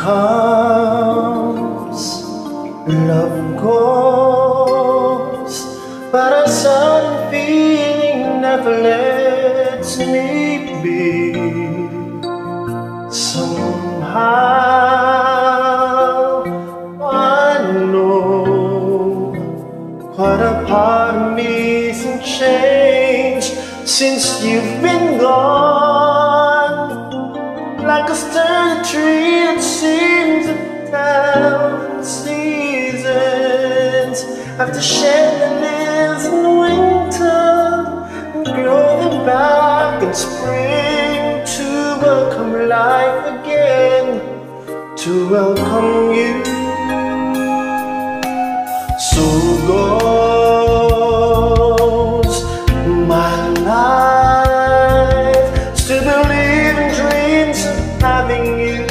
comes, love goes, but a sudden feeling never lets me be. Somehow I know quite a part of me's changed since you've been gone. After shedding hands in winter, and growing back in spring to welcome life again, to welcome you. So goes my life, still believing dreams of having you.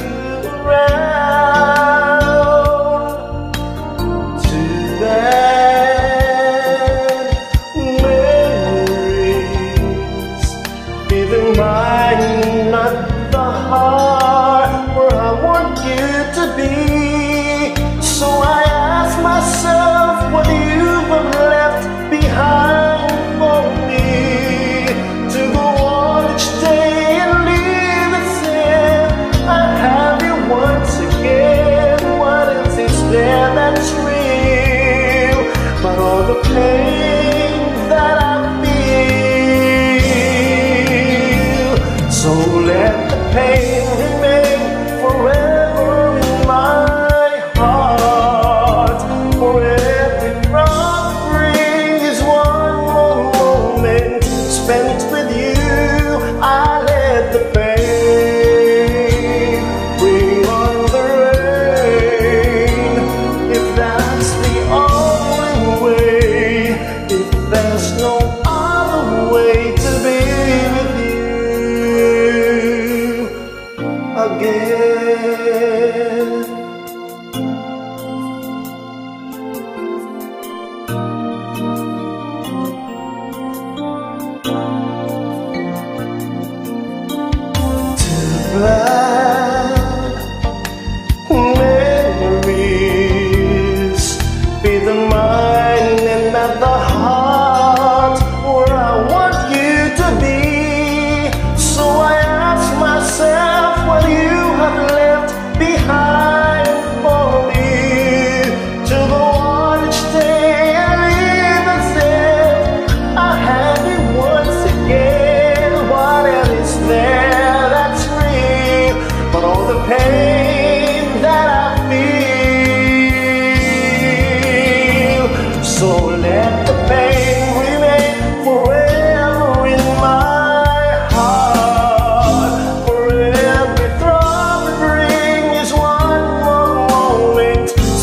place. again.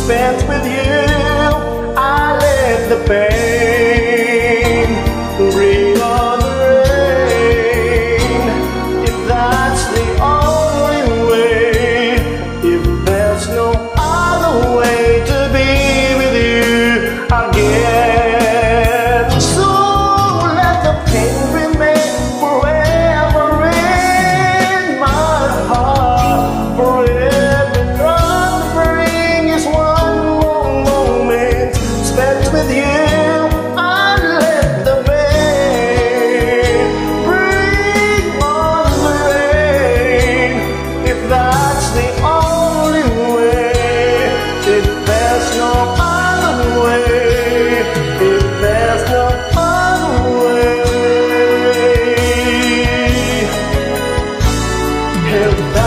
spent with you, I live the pain. help